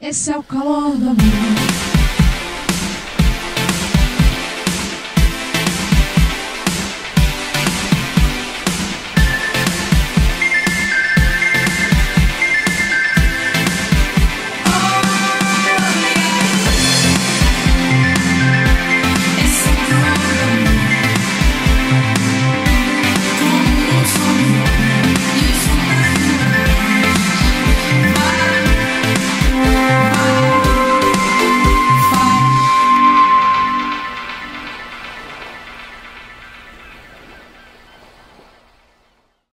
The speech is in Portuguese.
Esse é o calor do amor.